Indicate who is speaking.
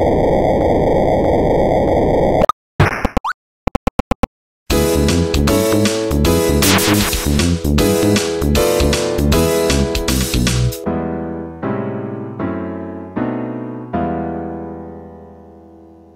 Speaker 1: you